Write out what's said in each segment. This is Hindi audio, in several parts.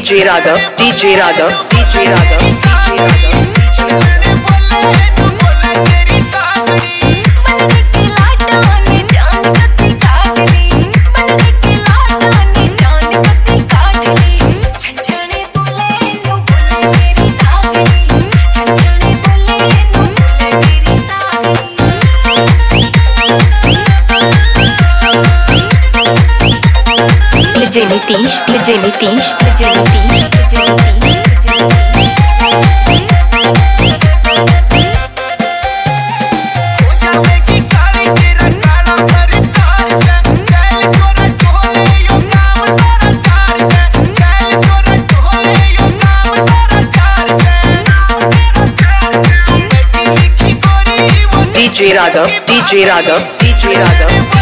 DJ Raghav, DJ Raghav, DJ Raghav, DJ Raghav. Vijay Nitish Vijay Nitish Vijay Nitish Vijay Nitish DJ Raghav, DJ Raghav, DJ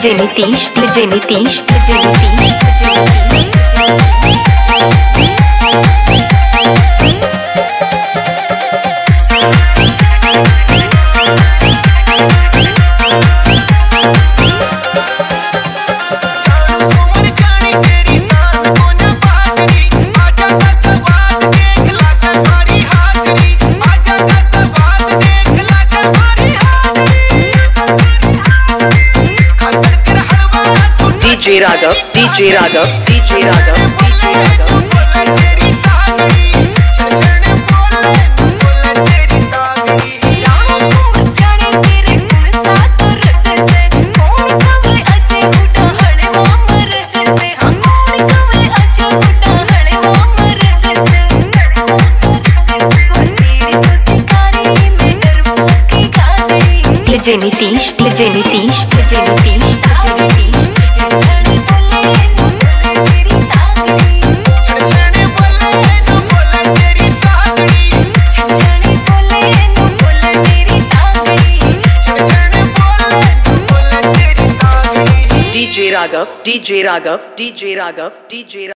Vijay Nitish Vijay Nitish Vijay Nitish Vijay Nitish. DJ DJ Raghav, DJ Raghav, DJ Raghav. Vijay Nitish Vijay Nitish Vijay Nitish Vijay Nitish DJ Raghav, DJ Raghav, DJ Raghav, DJ Raghav.